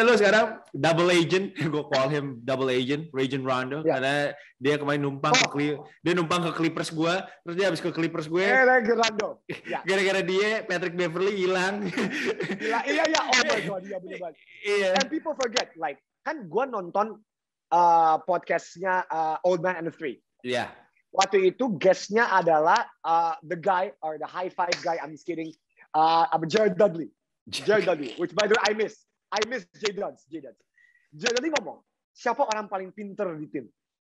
Jadi lo sekarang double agent, gue call him double agent, Rajon Rondo, Ya. karena dia kemarin numpang ke Oh. Cli- dia numpang ke Clippers gue, terus dia habis ke Clippers gue, Eh, Rondo. Ya. gara-gara dia Patrick Beverly hilang. Gila, iya, iya. Oh my God, iya banget. Iya. And people forget, like, kan gue nonton uh, podcastnya uh, Old Man and the Three. Iya. Waktu itu guestnya adalah uh, the guy or the high five guy. I'm just kidding. Uh, I'm Jared Dudley. Jared Dudley. Which by the way I miss. I miss J Duds. J Duds. Jared Dudley ngomong, siapa orang paling pinter di tim?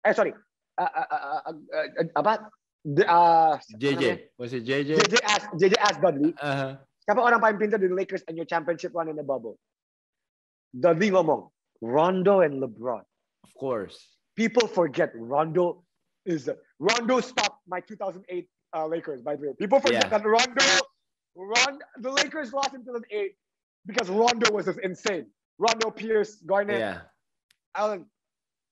Eh sorry. Uh, uh, uh, uh, uh, apa? The, uh. JJ, was it JJ? JJ asked, JJ asked Dudley, uh-huh. siapa orang paling pintar di Lakers and your championship run in the bubble? Dudley ngomong, Rondo and LeBron. of course. People forget Rondo is Rondo stopped my 2008 uh, Lakers. By the way, people forget Yeah. that Rondo, Ron, the Lakers lost in 2008 because Rondo was just insane. Rondo, Pierce, Garnett, Iya. Allen.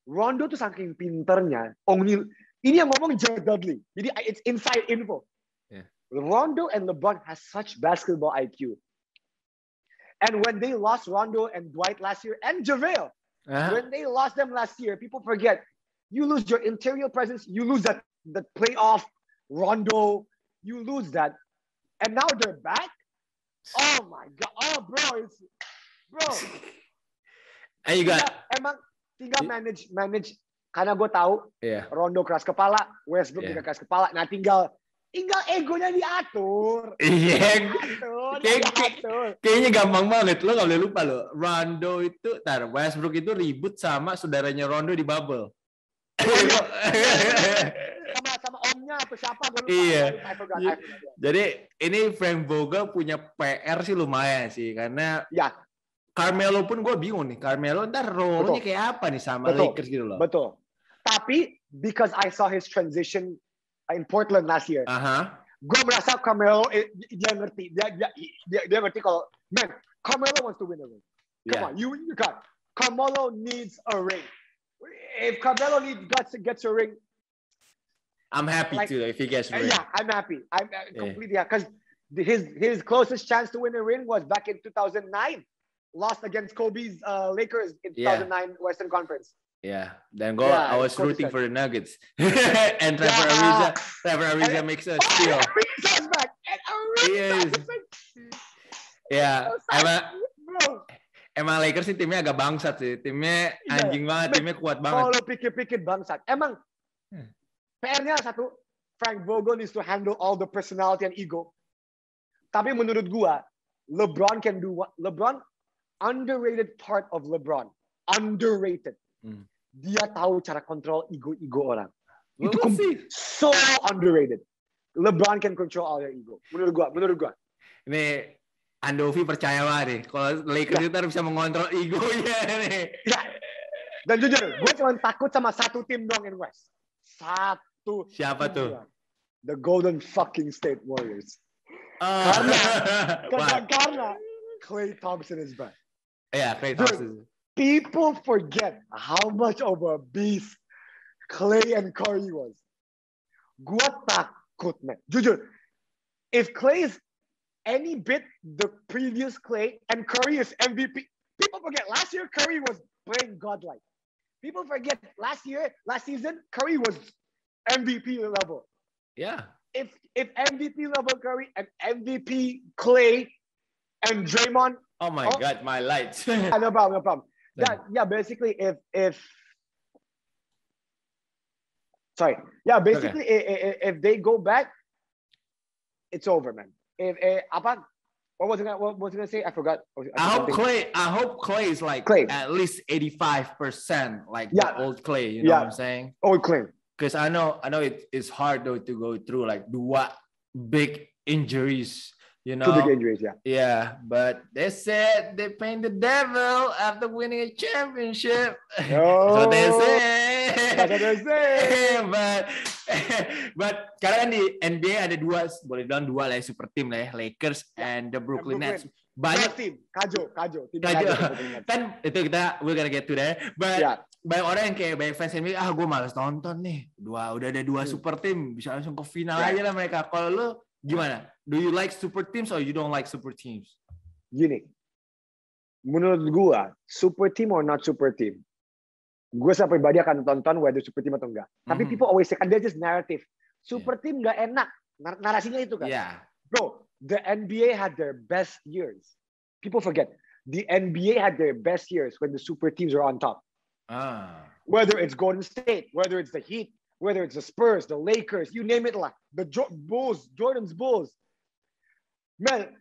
Rondo tuh saking pinternya. Only ini yang ngomong Jared Dudley. Jadi it's inside info. Yeah. Rondo and LeBron has such basketball IQ. And when they lost Rondo and Dwight last year and JaVale, Hah? when they lost them last year, people forget you lose your interior presence, you lose that the playoff Rondo, you lose that, and now they're back. Oh my god! Oh bro, it's bro. And you got, Tinggal- emang tinggal manage manage karena gue tahu yeah. Rondo keras kepala, Westbrook Yeah. juga keras kepala. Nah tinggal tinggal egonya diatur. Iya, Kayak- kayaknya gampang banget. Lo gak boleh lupa lo. Rondo itu, tar, Westbrook itu ribut sama saudaranya Rondo di bubble. Omnya atau siapa gue lupa. Iya. I forgot, I forgot. Jadi ini Frank Vogel punya PR sih lumayan sih karena Ya, Carmelo pun gue bingung nih Carmelo ntar role-nya kayak apa nih sama Betul. Lakers gitu loh. betul. Tapi because I saw his transition in Portland last year, Aha. gue merasa Carmelo eh, dia ngerti, dia dia dia, dia ngerti kalau man, Carmelo wants to win a ring. Come Yeah. on, you you got Carmelo needs a ring. If Carmelo needs gets gets a ring, I'm happy Like- too if he gets uh, ring. yeah, I'm happy. I'm uh, Yeah. because his his closest chance to win a ring was back in 2009, lost against Kobe's uh, Lakers in Yeah. 2009 Western Conference. Yeah. Then go. Yeah, I was rooting for the Nuggets, and Trevor Yeah. Ariza. Trevor Ariza And- makes a steal. Ariza's back. And He Ariza is. is like, Ya, emang bro. emang Lakers sih timnya agak bangsat sih. Timnya anjing banget, Men, timnya kuat banget. Kalau pikir-pikir bangsat, emang Hmm. PR-nya satu, Frank Vogel needs to handle all the personality and ego. Tapi menurut gua, LeBron can do what? LeBron, underrated part of LeBron, underrated. Hmm. Dia tahu cara kontrol ego-ego orang. We'll Itu see. so underrated. LeBron can control all your ego. Menurut gua, menurut gua. Ini Andovi percaya banget nih. Kalau Lakers Ya. itu harus bisa mengontrol egonya nih. Ya. Dan jujur, gue cuma takut sama satu tim doang in West. Satu. Siapa tim tuh? The Golden fucking State Warriors. Oh. Karena, Wah. karena Clay Thompson is back. Ya, Clay Dude. Thompson. People forget how much of a beast Clay and Curry was. Gua takut, man. Jujur, if Clay is any bit the previous Clay and Curry is MVP, people forget last year Curry was playing godlike. People forget last year, last season, Curry was MVP level. Yeah. If if MVP level Curry and MVP Clay and Draymond Oh my Oh. God, my lights. Yeah, no problem, no problem. Yeah. Yeah. Basically, if if sorry, yeah, basically, i- i- i- if they go back, it's over, man. If eh, apa? What was I gonna, what was I gonna say? I forgot. I I hope. Clay. I hope Clay is like Clay. at least eighty-five percent like Yeah. old Clay. You know Yeah. what I'm saying? Oh, claim. Because I know, I know it's hard though to go through like dua big injuries. You know. Two big injuries. Yeah. Yeah, but they said they paying the devil after winning a championship. Oh, so they oh. that's say. what they say. but but sekarang di NBA ada dua boleh bilang dua lah ya, super team lah ya Lakers and the Brooklyn Brooklyn. Nets banyak Best team. Kajo, Kajo. Tim Kajo. Nets. kan itu kita we're gonna get to that but Yeah. banyak orang yang kayak banyak fans NBA ah gue malas nonton nih dua udah ada dua Hmm. super team bisa langsung ke final Yeah. aja lah mereka kalau lu gimana do you like super teams or you don't like super teams Gini. menurut gua super team or not super team gue secara pribadi akan tonton whether super team atau enggak tapi Mhm. people always say kan dia just narrative super team nggak enak Nar- narasinya itu kan Yeah. bro the NBA had their best years people forget the NBA had their best years when the super teams were on top Ah. whether it's Golden State, whether it's the Heat, whether it's the Spurs, the Lakers, you name it lah. The jo- Bulls, Jordan's Bulls. Man,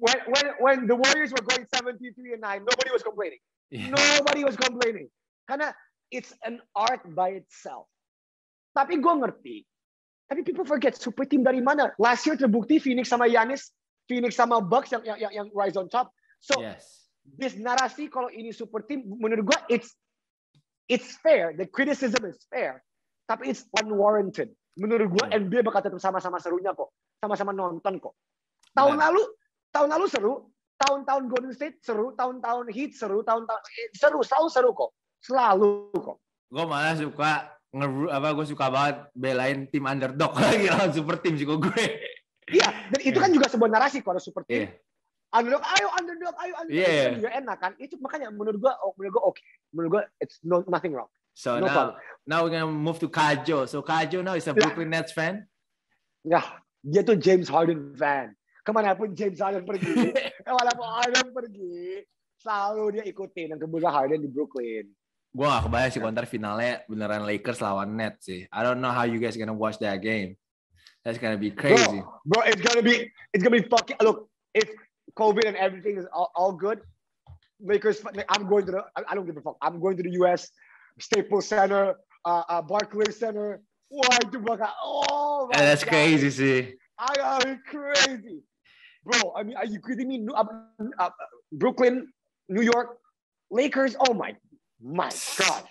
when when when the Warriors were going 73 and 9, nobody was complaining. Yeah. Nobody was complaining. Karena it's an art by itself. Tapi gue ngerti. Tapi people forget super team dari mana. Last year terbukti Phoenix sama Giannis, Phoenix sama Bucks yang yang yang, yang rise on top. So Yes. this narasi kalau ini super team menurut gua it's it's fair. The criticism is fair. Tapi it's unwarranted. Menurut gua Hmm. NBA bakal tetap sama-sama serunya kok. Sama-sama nonton kok. Tahun Benar. lalu tahun lalu seru. Tahun-tahun Golden State seru. Tahun-tahun Heat seru. Tahun-tahun eh, seru. Selalu seru kok. Selalu kok. Gue malah suka ngeru apa gue suka banget belain tim underdog lagi lawan super team sih gue. iya dan itu kan juga sebuah narasi kalau super team Iya. underdog ayo underdog ayo underdog Iya. itu kan juga enak kan itu makanya menurut gua oh, menurut gua oke menurut gua it's no, nothing wrong So No now problem. now we're gonna move to Kajo. So Kajo now is a Yeah. Brooklyn Nets fan. Ya, dia tuh James Harden fan. Ke mana pun James Harden pergi, ke mana pun Harden pergi, selalu dia ikutin. Dan kebetulan Harden di Brooklyn. Gue gak kebayang sih finalnya beneran Lakers lawan Nets sih. I don't know how you guys gonna watch that game. That's gonna be crazy. Bro, bro it's gonna be, it's gonna be fucking. Look, if COVID and everything is all, all good, Lakers. I'm going to the. I don't give a fuck. I'm going to the U.S. Staples Center, uh, uh, Barclays Center. Wah do bakal. Oh my Eh, that's God. crazy see. I am crazy. Bro, I mean, are you kidding me? New- uh, uh, Brooklyn, New York, Lakers. Oh my, my God.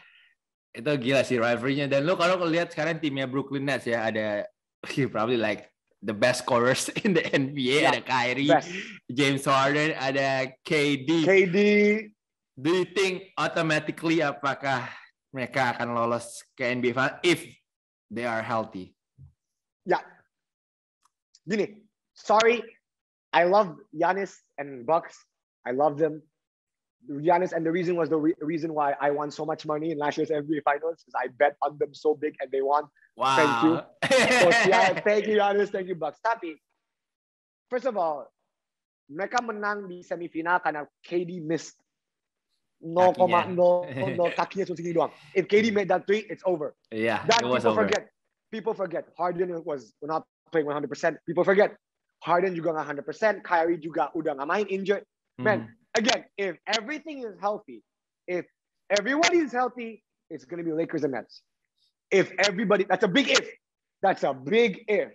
Itu gila sih rivalry-nya. Dan lo kalau lihat sekarang timnya Brooklyn Nets ya ada probably like the best scorers in the NBA. Yeah, ada Kyrie, Best. James Harden, ada KD. KD. Do you think automatically apakah mereka akan lolos ke NBA Final if they are healthy? Gini, sorry. I love Giannis and Bucks. I love them. Giannis, and the reason was the re- reason why I won so much money in last year's NBA Finals because I bet on them so big and they won. Wow. Thank you. So, yeah, thank you, Giannis. Thank you, Bucks. Tapi, first of all, mereka menang di semifinal karena KD missed 0,0 no, kakinya cuma segini doang. If KD made that three, it's over. yeah, That it was people over. forget. People forget. Harden was not playing 100%. People forget. Harden juga nggak 100%. Kyrie juga udah nggak main injured. Man, Mhm. Again, if everything is healthy, if everybody is healthy, it's going to be Lakers and Nets. If everybody, that's a big if. That's a big if.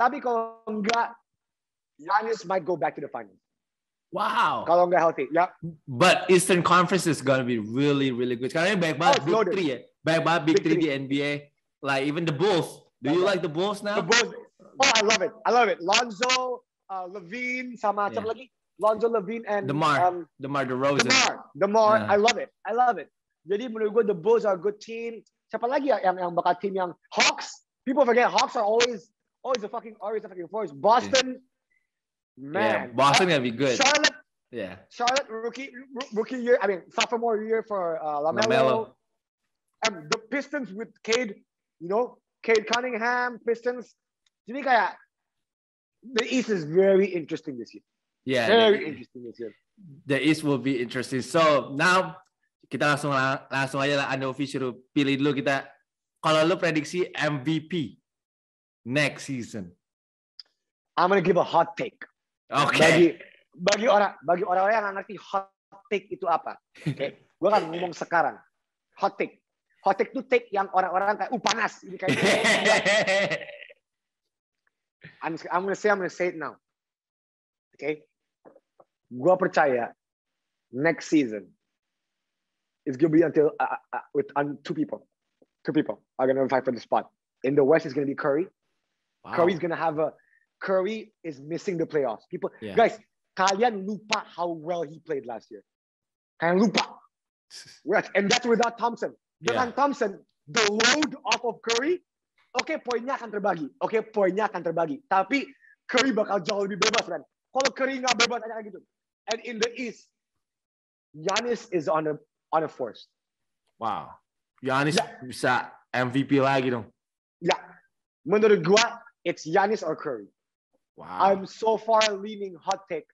Tapi kalau enggak, Giannis might go back to the finals. Wow. Kalau enggak healthy, ya. But Eastern Conference is gonna be really, really good. Sekarang ini banyak banget Oh, big three ya. Banyak banget big, Big three di. NBA. Like even the Bulls. Do you like the Bulls now? The Bulls. Oh, I love it. I love it. Lonzo, uh, Levine, sama Yeah. lagi? Lonzo, Levine, and DeMar. um, DeMar DeRozan. DeMar. DeMar. Yeah. I love it. I love it. Jadi menurut gue the Bulls are a good team. Siapa lagi ya yang yang bakal tim yang Hawks? People forget Hawks are always always a fucking always a fucking force. Boston, Yeah, man. Boston gonna be good. Charlotte, Yeah. Charlotte rookie rookie year. I mean sophomore year for uh, Lamelo. LaMelo. And the Pistons with Cade, you know, Cade Cunningham, Pistons. Jadi kayak the East is very interesting this year. Yeah. Very the, interesting this year. the East will be interesting. So now kita langsung langsung aja lah Andovi suruh pilih dulu kita. Kalau lu prediksi MVP next season. I'm gonna give a hot take. Oke. bagi bagi orang bagi orang-orang yang ngerti hot take itu apa. Oke, gue kan ngomong sekarang. Hot take. Hot take itu take yang orang-orang kayak uh panas ini kayak I'm, I'm gonna say I'm gonna say it now. Oke. Gue percaya next season it's gonna be until uh, uh, with um, two people. Two people are gonna fight for the spot. In the West, it's gonna be Curry. Wow. Curry's gonna have a Curry is missing the playoffs. People, Yeah. guys, kalian lupa how well he played last year. Kalian lupa. Right, And that's without Thompson. Dengan Thompson, the load off of Curry, oke poinnya akan terbagi. Oke poinnya akan terbagi. Tapi Curry bakal jauh lebih bebas kan. Kalau Curry nggak bebas aja kayak gitu. And in the East, Giannis is on a on a force. Wow. Giannis Ya. bisa MVP lagi dong. Ya, menurut gua it's Giannis or Curry. Wow. I'm so far leaning hot take,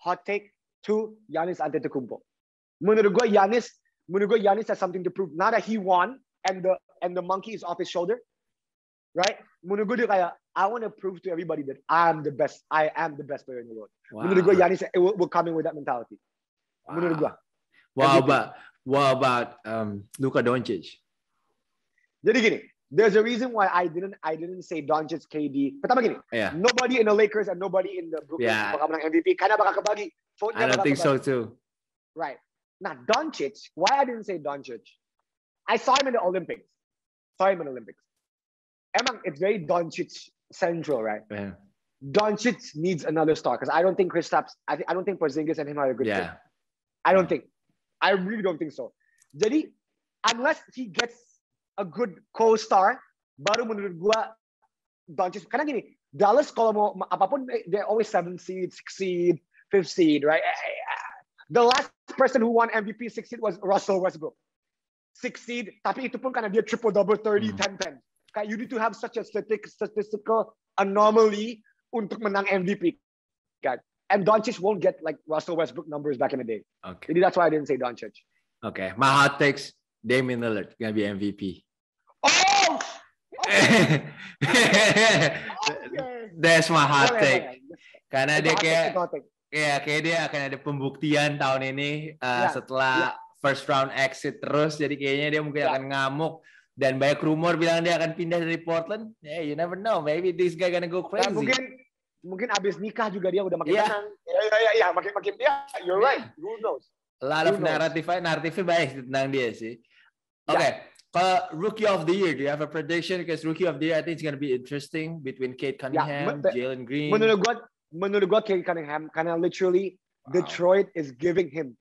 hot take to Giannis Antetokounmpo. Menurut gua Giannis, menurut gua Giannis has something to prove. Now that he won and the and the monkey is off his shoulder, right? Menurut gua dia kayak I want to prove to everybody that I'm the best. I am the best player in the world. wow. Menurut it will, will come in with that mentality. Menurut gua. What MVP. about what about um, Luka Doncic? Jadi gini, there's a reason why I didn't I didn't say Doncic, KD. Pertama gini, Yeah. nobody in the Lakers and nobody in the Brooklyn Yeah. bakal menang MVP karena bakal kebagi. I don't think kebagi. so too. Right. Now, Doncic, why I didn't say Doncic? I saw him in the Olympics. Saw him in the Olympics. Emang, it's very Doncic central, right? Yeah. Doncic needs another star because I don't think Kristaps, I, thi- I don't think Porzingis and him are a good fit. Yeah. I don't think. I really don't think so. Jadi, unless he gets a good co-star, baru menurut gua Doncic. Karena gini, Dallas kalau mau ma- apapun, they- they're always seven seed, six seed, fifth seed, right? Eh, eh, the last person who won MVP six seed was Russell Westbrook. Six seed, tapi itu pun karena dia triple double 30, Hmm. 10, 10. Kayak you need to have such a statistical anomaly untuk menang MVP. Kan? And Doncic won't get like Russell Westbrook numbers back in the day. Okay. Jadi that's why I didn't say Doncic. Okay. My hot takes: Damian Lillard gonna be MVP. Oh! Okay. That's my hot take. Karena dia kayak ya kayak dia akan ada pembuktian tahun ini uh, Ya, setelah first round exit terus jadi kayaknya dia mungkin Ya. akan ngamuk dan banyak rumor bilang dia akan pindah dari Portland. Yeah, you never know. Maybe this guy gonna go crazy. mungkin mungkin abis nikah juga dia udah makin Iya. tenang. Ya ya ya, ya makin makin dia. You're right. Who knows? A lot of Who narrative narratifnya baik tentang dia sih. Ya. Oke, kalau rookie of the year, do you have a prediction? Because rookie of the year, I think it's gonna be interesting between Kate Cunningham, but- Jalen Green. Menurut gua menurut gua Kate Cunningham karena literally Wow. Detroit is giving him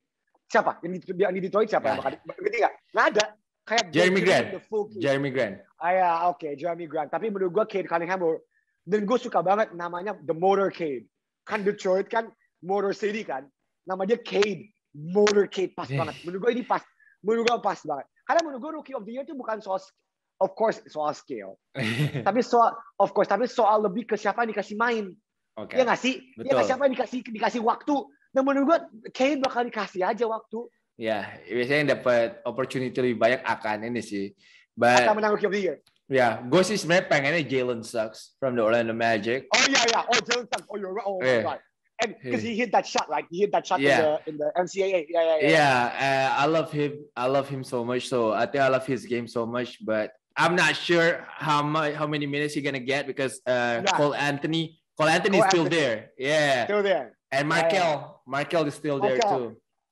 siapa? Yang di, yang di Detroit siapa yang Nggak bakal ngerti nggak? Nggak ada. Kayak Jeremy Grant. key. Jeremy Grant. Ah ya, oke, Jeremy Grant. Tapi menurut gua Cade Cunningham dan gue suka banget namanya The Motorcade. Kan Detroit kan Motor City kan. Nama dia Cade. Motorcade pas Eh. banget. Menurut gua ini pas. Menurut gua pas banget. Karena menurut gua Rookie of the Year itu bukan soal of course soal skill. Tapi soal of course tapi soal lebih ke siapa yang dikasih main. Oke. Ya nggak sih? Ya Betul. nggak siapa yang dikasih dikasih waktu. Dan menurut gua Cade bakal dikasih aja waktu. Ya, biasanya yang dapat opportunity lebih banyak akan ini sih. But Akan menang Rookie of the Year. ya, gue sih sebenarnya pengennya Jalen Sucks from the Orlando Magic. Oh yeah, yeah. Oh Jalen Sucks. Oh you're right. Oh Yeah. god. And because he hit that shot, right? He hit that shot Yeah. in the in the NCAA. Yeah, yeah, yeah. Yeah, uh, I love him. I love him so much. So I think I love his game so much. But I'm not sure how much, how many minutes he's gonna get because uh, Yeah. Cole Anthony, Cole Anthony is Cole still Anthony. there. Yeah, Still there. and Yeah, Markel, Markel is still there Markel. too.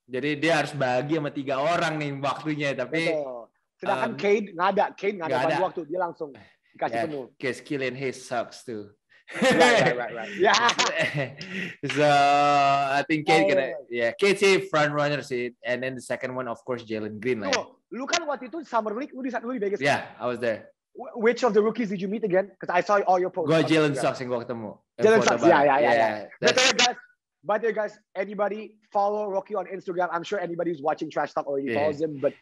Jadi dia harus bagi sama tiga orang nih waktunya. Tapi Betul. Sedangkan um, Cade nggak ada. Cade nggak ada ada. waktu. Dia langsung dikasih Yeah. penuh. Cause Killian Hayes sucks too. Right, right, right, right. Yeah. so I think Kate Oh. gonna yeah Kate sih front runner sih and then the second one of course Jalen Green lah. ya. Tuh, lu kan waktu itu Summer League, lu di, lu di Vegas. Yeah, I was there. Wh- Which of the rookies did you meet again? Because I saw all your posts. Gue Jalen. Sucks yang gue ketemu. Jalen yeah, yeah, yeah. By that's- way, guys, by the way, guys, anybody follow Rocky on Instagram? I'm sure anybody who's watching Trash Talk already Yeah. follows him, but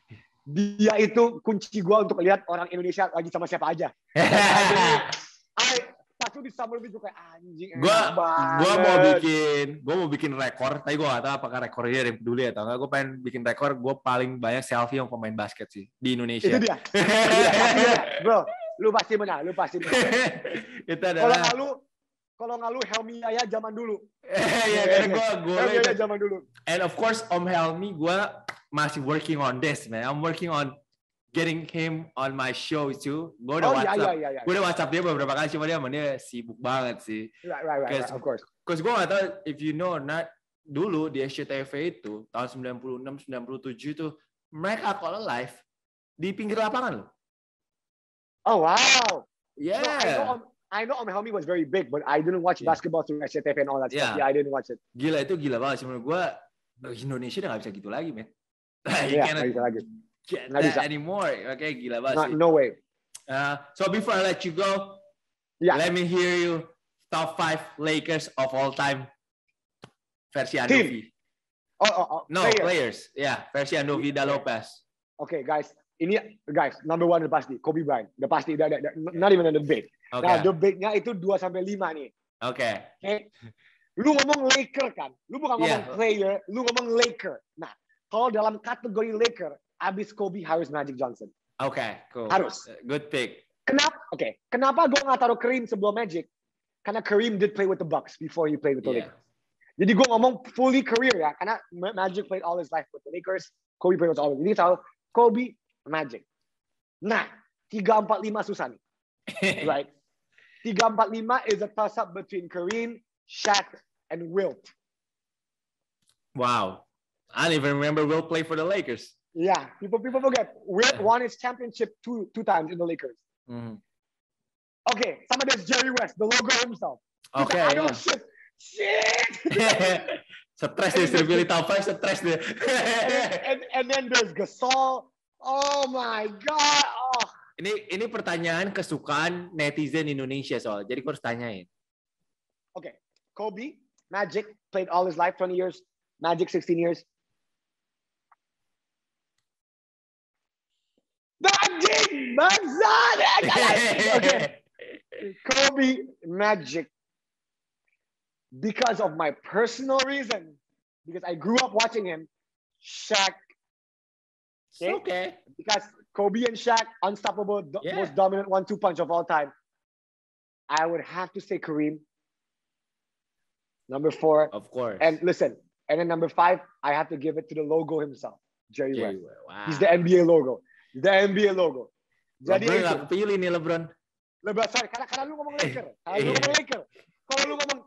dia itu kunci gua untuk lihat orang Indonesia lagi sama siapa aja. I pas di Summer gue kayak anjing. Gua enak gue mau banget." bikin gue mau bikin rekor tapi gue gak tahu apakah rekornya ada yang peduli atau enggak gue pengen bikin rekor gue paling banyak selfie yang pemain basket sih di Indonesia Itu dia. Itu. Bro, lu pasti menang, lu pasti menang. itu Kalau adalah nggak lu, kalau nggak lu Helmi Yaya zaman dulu. ya karena gue gue Helmi Yaya zaman dulu. and of course Om Helmi gue masih working on this man I'm working on getting him on my show too gue udah Oh iya WhatsApp iya iya. iya. gue udah WhatsApp dia beberapa kali cuma dia dia sibuk banget sih Right, right, right, right, of course. Cause gue gak tau if you know or not, dulu di SCTV itu tahun 96-97 itu mereka kalau live di pinggir lapangan loh. Oh wow. Yeah. So I know, I know Om Helmi was very big, but I didn't watch Yeah. basketball through SCTV and all that stuff. Yeah. Yeah, I didn't watch it. Gila itu gila banget sih menurut gue. Indonesia udah gak bisa gitu lagi, men. Yeah, cannot nggak bisa lagi. get that bisa. anymore. Oke, gila banget No, sih. no way. Uh, so before I let you go, Yeah. let me hear you top five Lakers of all time versi Team. Andovi. Oh, oh, oh. No, player. players. Ya, versi Ando Vida Lopez. Oke, guys. Ini guys, number one udah pasti Kobe Bryant. Udah pasti udah ada not even a debate. Oke. Nah, debate-nya itu 2 sampai 5 nih. Oke. Oke. Lu ngomong Laker kan? Lu bukan ngomong Iya. player, lu ngomong Laker. Nah, kalau dalam kategori Laker, abis Kobe harus Magic Johnson. Oke, cool. Harus. Good pick. Kenapa? Oke, kenapa gue nggak taruh Kareem sebelum Magic? Karena Kareem did play with the Bucks before he played with the Yeah. Lakers. Jadi gue ngomong fully career ya, karena Ma- Magic played all his life with the Lakers, Kobe played with all. Jadi tahu Kobe, Magic. Nah, tiga empat lima susah nih, right? Tiga empat lima is a toss up between Kareem, Shaq, and Wilt. wow. I don't even remember Will play for the Lakers. Yeah, people people forget Wilt won his championship two two times in the Lakers. Mhm. Okay, of this Jerry West, the logo himself. Oke. I don't ya. shit, shit. stres deh, sudah pilih top 5, and, and, and then there's Gasol. Oh my god. Oh. ini ini pertanyaan kesukaan netizen Indonesia soal. Jadi gue harus tanyain. Okay. Kobe, Magic, played all his life, 20 years. Magic, 16 years. Magic! Magzad! okay. Kobe, Magic. Because of my personal reason, because I grew up watching him, Shaq, It's okay. because Kobe and Shaq, unstoppable, do- Yeah. most dominant one-two punch of all time. I would have to say Kareem. Number four, Of course. and listen, and then number five, I have to give it to the logo himself, Jerry Jerry West. West. Wow. He's the NBA logo. The NBA logo. Jadi LeBron itu. nggak kepilih nih LeBron. Lebron, sorry, karena, karena lu ngomong Laker. Karena lu ngomong Laker. Kalau lu ngomong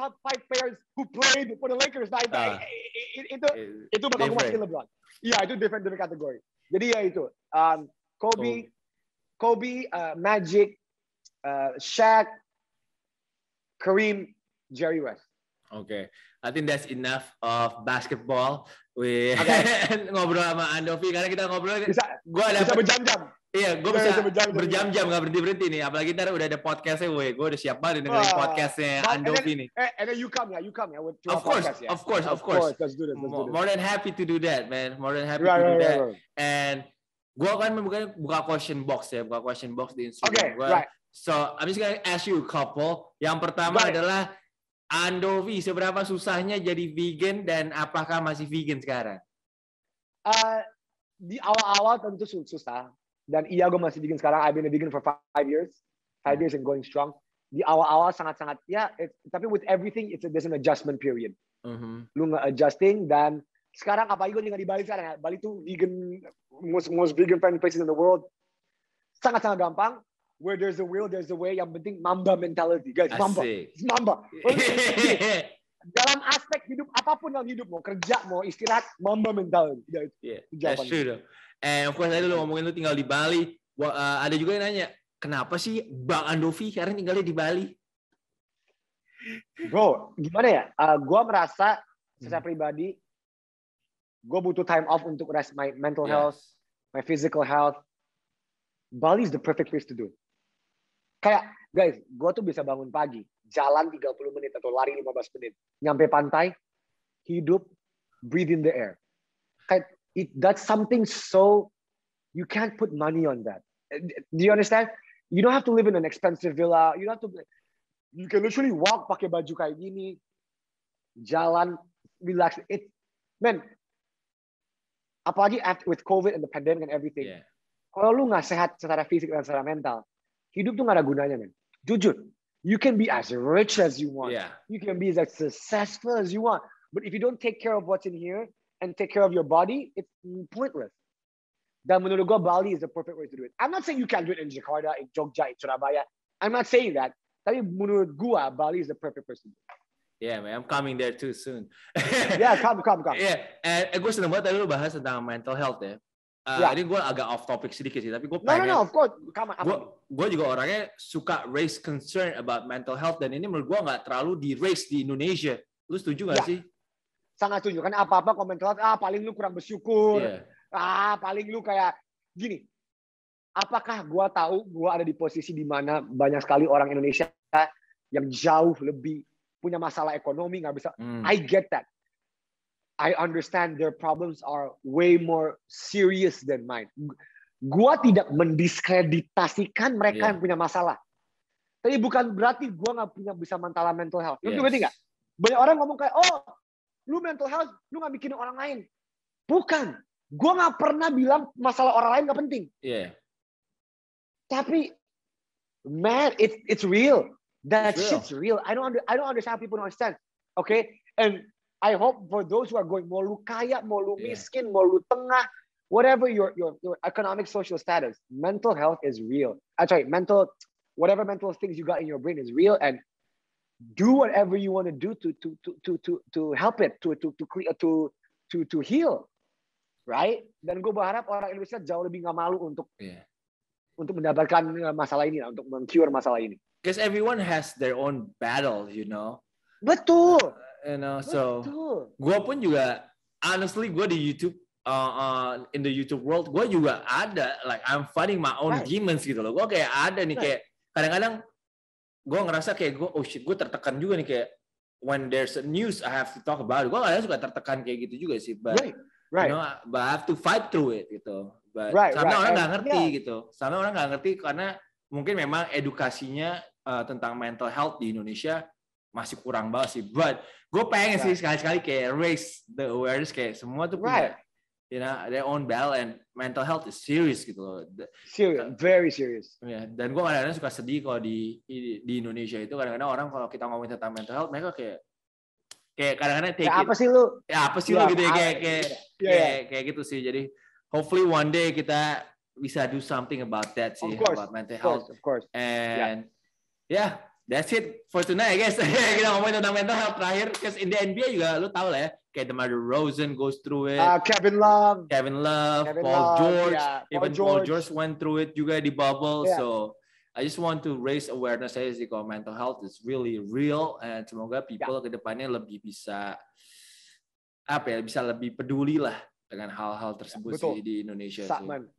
top five players who played for the Lakers, nah itu, i- i- itu, itu bakal masukin LeBron. Iya, itu different different kategori. Jadi ya itu, um, Kobe, Kobe, uh, Magic, uh, Shaq, Kareem, Jerry West. Oke, I think that's enough of basketball. We Oke. ngobrol sama Andovi karena kita ngobrol. Bisa Gue ada bisa berjam-jam. Iya, gue Bisa- bisa berjam-jam. nggak berhenti berhenti nih. Apalagi ntar udah ada podcastnya, woi. Gue udah siap banget dengerin podcastnya and Andovi nih. Eh, and then you come ya, you come ya with Of our course, podcast ya. of course, of course. Let's do this, let's do More, this. more than happy to do that, man. More than happy Right, to do right, that. right, right. And gue akan membuka buka question box ya, buka question box di Instagram Okay, gue. right. So I'm just gonna ask you a couple. Yang pertama Right. adalah Andovi, seberapa susahnya jadi vegan dan apakah masih vegan sekarang? Uh, di awal-awal tentu sus- susah. Dan iya gue masih bikin sekarang. I've been a vegan for five years. Five years and going strong. Di awal-awal sangat-sangat, ya, it- tapi with everything, it's a, there's an adjustment period. Mhm. Lu nge-adjusting dan sekarang apalagi gue tinggal di Bali sekarang ya. Bali tuh vegan, most, most vegan friendly places in the world. Sangat-sangat gampang. Where there's a will, there's a way. Yang penting mamba mentality. Guys, mamba. It's mamba. Dalam aspek hidup, apa pun dalam hidup, mau kerja, mau istirahat, mamba mentality. Yeah, that's true though. And of course tadi lu ngomongin lu tinggal di Bali. Wah, uh, ada juga yang nanya, kenapa sih Bang Andovi sekarang tinggalnya di Bali? Bro, gimana ya? Uh, gue merasa secara Hmm. pribadi, gue butuh time off untuk rest my mental health, Yes. my physical health. Bali is the perfect place to do. it. Kayak, guys, gue tuh bisa bangun pagi, jalan 30 menit atau lari 15 menit, nyampe pantai, hidup, breathe in the air. Kayak, it, that's something so, you can't put money on that. Do you understand? You don't have to live in an expensive villa. You don't have to, you can literally walk pakai baju kayak gini, jalan, relax. It, man, apalagi after, with COVID and the pandemic and everything, Yeah. kalau lu nggak sehat secara fisik dan secara mental, hidup tuh nggak ada gunanya, men. Jujur, you can be as rich as you want. Yeah. You can be as successful as you want. But if you don't take care of what's in here and take care of your body, it's pointless. Dan menurut gua, Bali is the perfect way to do it. I'm not saying you can't do it in Jakarta, in Jogja, in Surabaya. I'm not saying that. Tapi menurut gua, Bali is the perfect place to do it. Yeah, man, I'm coming there too soon. Yeah, come, come, come. Iya, eh, gue seneng banget tadi lu bahas tentang mental health ya. Uh, Ya. Ini gue agak off topic sedikit sih, tapi gue No, no, pengen. no, of course. Come on. Gue gue juga orangnya suka raise concern about mental health dan ini menurut gue nggak terlalu di raise di Indonesia. Lu setuju nggak Ya. sih? Sangat setuju. Kan apa-apa komentar, ah paling lu kurang bersyukur. Iya. ah paling lu kayak gini apakah gua tahu gua ada di posisi di mana banyak sekali orang Indonesia yang jauh lebih punya masalah ekonomi nggak bisa Hmm. I get that I understand their problems are way more serious than mine. Gua tidak mendiskreditasikan mereka Yeah. yang punya masalah. Tapi bukan berarti gua nggak punya bisa masalah mental health. Lu Yes. ngerti nggak? Banyak orang ngomong kayak, oh, lu mental health, lu nggak mikirin orang lain. Bukan. Gua nggak pernah bilang masalah orang lain nggak penting. Yeah. Tapi, man, it's it's real. That It's real. shit's real. I don't under, I don't understand how people don't understand. Okay, and I hope for those who are going mau lu kaya, mau lu Yeah. miskin, mau lu tengah, whatever your your your economic social status, mental health is real. I'm sorry, mental whatever mental things you got in your brain is real, and do whatever you want to do to to to to to to help it to to to cle- to to to heal, right? Dan gue berharap orang Indonesia jauh lebih nggak malu untuk Yeah. untuk mendapatkan uh, masalah ini, untuk mengcure masalah ini. Because everyone has their own battle, you know. Betul. You know, so Betul. gue pun juga honestly gue di YouTube uh, uh, in the YouTube world gue juga ada like I'm fighting my own Right. demons gitu loh gue kayak ada nih Right. kayak kadang-kadang gue ngerasa kayak gue oh shit gue tertekan juga nih kayak when there's a news I have to talk about it gue kadang suka tertekan kayak gitu juga sih but Right. Right. you know but I have to fight through it gitu but Right, karena right. orang nggak ngerti yeah. gitu karena orang nggak ngerti karena mungkin memang edukasinya uh, tentang mental health di Indonesia masih kurang banget sih but gue pengen sih Right. sekali-sekali kayak raise the awareness kayak semua tuh Right. punya you know their own battle and mental health is serious gitu loh Serious. Very serious. ya dan gue kadang-kadang suka sedih kalau di di di Indonesia itu kadang-kadang orang kalau kita ngomongin tentang mental health mereka kayak kayak kadang-kadang take Kayak it apa sih lu? ya apa sih Ya, lo gitu ya kayak kayak Iya, kayak, iya. kayak gitu sih jadi hopefully one day kita bisa do something about that sih Of course, about mental Of course, health of course. and yeah that's it for tonight I guess kita ngomongin tentang mental health terakhir because in the NBA juga lu tahu lah ya kayak DeMar DeRozan goes through it Uh, Kevin Love. Kevin Love Kevin Paul Love, George yeah, Paul even Paul George. George went through it juga di bubble Yeah. so I just want to raise awareness aja sih kalau mental health is really real and semoga people ke depannya lebih bisa apa ya bisa lebih peduli lah dengan hal-hal tersebut betul. sih di Indonesia Sa- sih. man.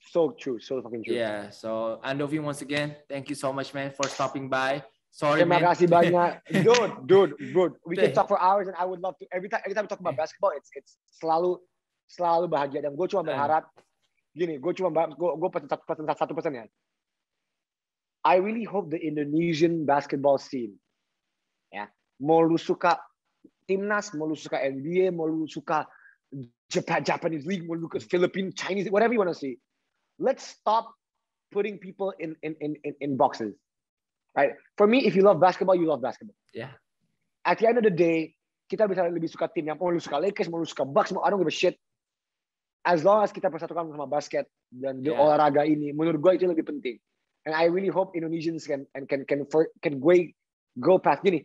So true. So fucking true. Yeah, so Andovi once again, thank you so much man for stopping by. Sorry Terima man. kasih banyak, dude, dude, dude. We can talk for hours, and I would love to. Every time, every time we talk about basketball, it's it's selalu selalu bahagia. Dan gue cuma berharap, gini, gue cuma gue gue pesan satu pesan ya. I really hope the Indonesian basketball scene, ya, mau lu suka timnas, mau lu suka NBA, mau lu suka Japan, Japanese league, mau lu suka Philippine, Chinese, whatever you want to see. Let's stop putting people in in in in, in boxes. Right? For me, if you love basketball, you love basketball. Yeah. At the end of the day, kita bisa lebih suka tim yang mau lu suka Lakers, mau lu suka Bucks, mau I don't give a shit. As long as kita persatukan sama basket dan di Yeah. olahraga ini, menurut gue itu lebih penting. And I really hope Indonesians can and can can for, can go go past gini.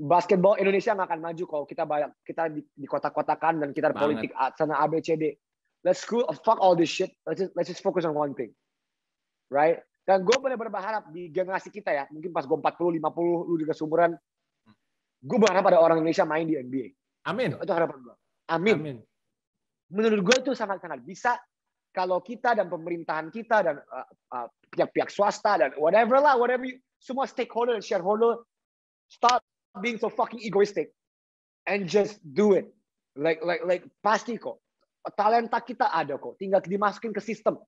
Basketball Indonesia nggak akan maju kalau kita banyak kita di, di kotak-kotakan dan kita Banget. politik sana A B C D. Let's screw fuck all this shit. Let's just, let's just focus on one thing. Right? Dan gue benar-benar berharap di generasi kita ya, mungkin pas gue 40, 50, lu juga seumuran, gue berharap ada orang Indonesia main di NBA. Amin. Itu harapan gue. Amin. Amin. Menurut gue itu sangat-sangat bisa kalau kita dan pemerintahan kita dan uh, uh, pihak-pihak swasta dan whatever lah, whatever you, semua stakeholder dan shareholder stop being so fucking egoistic and just do it. Like like like pasti kok talenta kita ada kok, tinggal dimasukin ke sistem.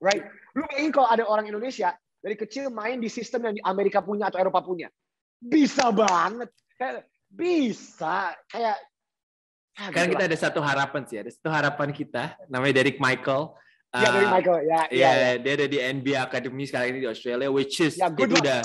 Right? Lu bayangin kalau ada orang Indonesia dari kecil main di sistem yang di Amerika punya atau Eropa punya. Bisa banget. Kayak, bisa. Kayak ah, gitu kita ada satu harapan sih, ada satu harapan kita namanya Derek Michael. Ya Uh, Michael. Ya, Ya, ya, ya. dia ada di NBA Academy sekarang ini di Australia, which is Ya, good itu udah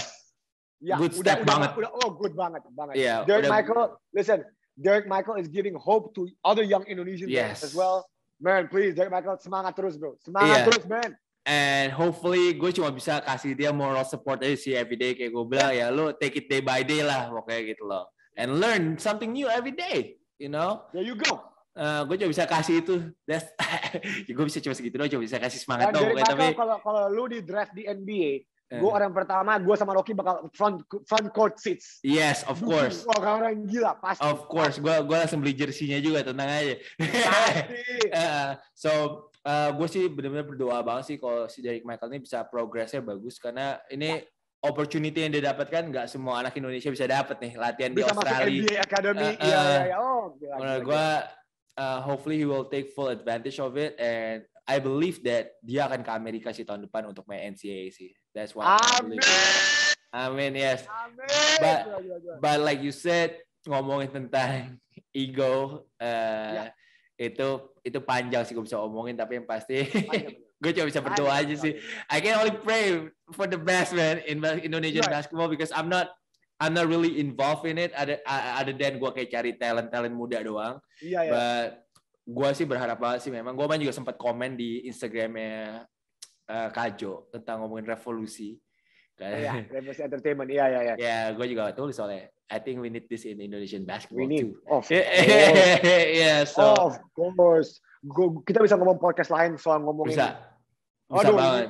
Ya, Good udah, step udah, banget. Udah, oh, good banget, banget. Iya, Derek udah- Michael, listen, Derek Michael is giving hope to other young Indonesian Yes. as well. Man, please, Derek Michael, semangat terus, bro. Semangat Iya. terus, man. And hopefully gue cuma bisa kasih dia moral support aja sih everyday kayak gue bilang ya lu take it day by day lah pokoknya gitu loh. And learn something new every day, you know. There you go. Uh, gue cuma bisa kasih itu. That's, ya gue bisa cuma segitu doang, cuma bisa kasih semangat Dan doang. Derek pokoknya, tapi kalau kalau lu di draft di NBA, Eh. Gue orang pertama, gue sama Rocky bakal front front court seats. yes, of course. Wah, orang gila, pasti. Of course, gue gue langsung beli jersinya juga, tenang aja. Pasti. Uh, so gue sih benar-benar berdoa banget sih kalau si Derek Michael ini bisa progresnya bagus karena ini opportunity yang dia dapatkan nggak semua anak Indonesia bisa dapat nih latihan Bisa di masuk Australia. NBA Academy. Uh, Iya, uh, iya, iya. Oh, gila, Menurut gue, uh, hopefully he will take full advantage of it and I believe that dia akan ke Amerika sih tahun depan untuk main NCAA sih. That's what I Amin. believe. Amin, yes. Amin. But-. But like you said, ngomongin tentang ego, uh, Ya. itu itu panjang sih gue bisa omongin. Tapi yang pasti, gue cuma bisa berdoa aja sih. I can only pray for the best man in Indonesian Right. basketball because I'm not I'm not really involved in it. Other, other than gue kayak cari talent talent muda doang. Iya, iya. But gue sih berharap banget sih memang. Gue juga sempat komen di Instagramnya uh, Kajo tentang ngomongin revolusi. Iya, Kayak, Revolution Entertainment. Iya, iya, iya. ya gue juga tulis soalnya. I think we need this in Indonesian basketball We need. too. Of yeah, course. so of course. Go- kita bisa ngomong podcast lain soal ngomongin. bisa, bisa Aduh, banget.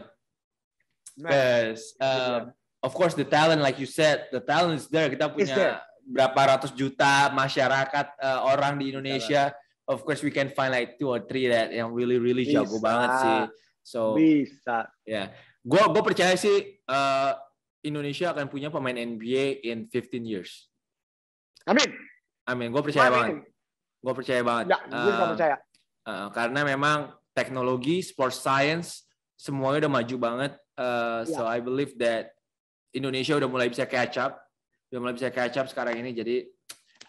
Because um, of course the talent, like you said, the talent is there. Kita Is there. punya berapa ratus juta masyarakat uh, orang di Indonesia. Of course we can find like two or three that yang really really jago Bisa. banget sih. So bisa. gue gue percaya sih uh, Indonesia akan punya pemain NBA in 15 years. Amin. Amin. Gue percaya banget. Amin. Gue percaya banget. Enggak, gue Uh, percaya. uh, karena memang teknologi, sports science, semuanya udah maju banget. Uh, So I believe that Indonesia udah mulai bisa catch up, udah mulai bisa catch up sekarang ini. Jadi,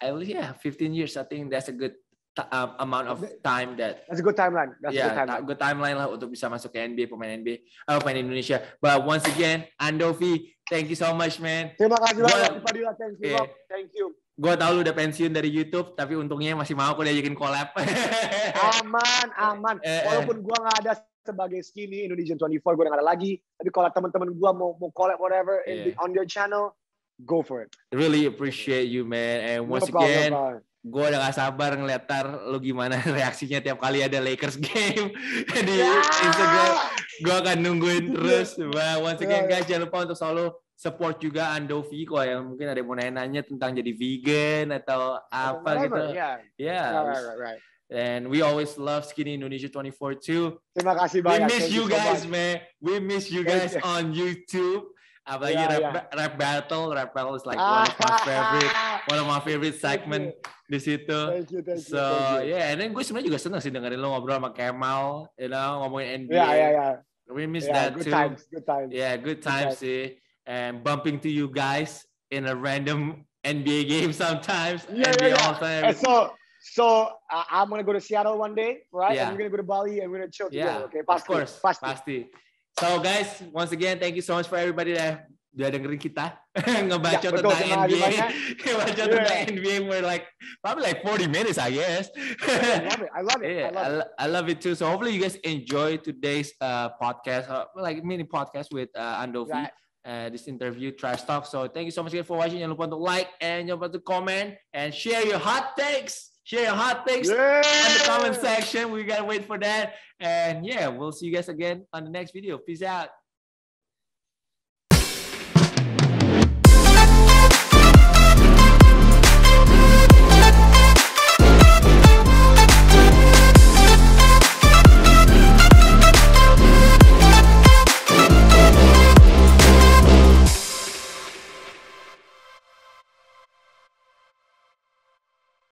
I believe yeah, 15 years. I think that's a good um, amount of time that That's a good timeline. That's a yeah, good timeline. good timeline lah untuk bisa masuk ke NBA pemain NBA, uh, pemain Indonesia. But once again, Andovi, thank you so much, man. Terima kasih banyak Padilla. Thank you. Yeah. Rob. Thank you. Gue tau lu udah pensiun dari YouTube, tapi untungnya masih mau aku diajakin collab. Aman, aman. Eh, eh. Walaupun gua nggak ada sebagai skinny Indonesian 24, gua udah nggak ada lagi. Tapi kalau teman-teman gua mau mau collab whatever in the- Yeah. on their channel, go for it. really appreciate you, man. And No once problem, again, bro. Gue udah gak sabar ngeliat tar lu gimana reaksinya tiap kali ada Lakers game di Ya. Instagram. Gue akan nungguin terus. But once again, Ya, ya. guys, jangan lupa untuk selalu support juga Andovi kok yang mungkin ada yang mau nanya-nanya tentang jadi vegan atau apa Whatever, gitu. Yeah. Yeah. Right, right, right. And we always love Skinny Indonesia 24 too. Terima kasih We banyak. miss Thank you guys, man. We miss you guys on YouTube. Apalagi Yeah, rap, yeah. rap battle, rap battle is like one of my favorite, one of my favorite segment di situ. Thank you, thank you. So thank you. yeah, and then gue sebenarnya juga seneng sih dengerin lo ngobrol sama Kemal, you know, ngomongin NBA. Yeah, yeah, yeah. We miss Yeah, that good too. times, good times. Yeah, good times times. sih. And bumping to you guys in a random NBA game sometimes. Yeah, NBA yeah, yeah. all time. And so, so uh, I'm gonna go to Seattle one day, right? Yeah. And we're gonna go to Bali and we're gonna chill Yeah, together. Okay, of pasti, course, pasti. pasti. So guys, once again, thank you so much for everybody that udah dengerin kita ngebaca betul, tentang NBA, ngebaca Yeah. tentang NBA. We're like probably like 40 minutes, I guess. I love it. I love it. yeah, I love I, it. I love it too. So hopefully you guys enjoy today's uh, podcast, uh, like mini podcast with uh, Andovi. Right. Uh, this interview, Trash Talk. So thank you so much again for watching. Jangan lupa untuk like and jangan lupa untuk comment and share your hot takes. Share your hot takes Yeah. in the comment section. We gotta wait for that. And yeah, we'll see you guys again on the next video. Peace out.